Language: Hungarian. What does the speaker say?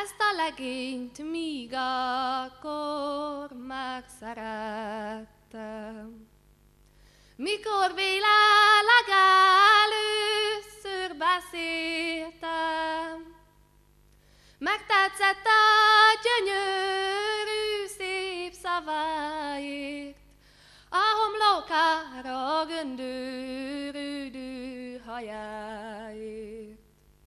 ezt a legényt, míg akkor már szerettem. Mikor világ először beszéltem, megtetszett a gyönyörű szép szaváért, a homlokára göndörődő hajáért.